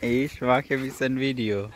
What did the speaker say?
ich mache ein bisschen Video.